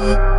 you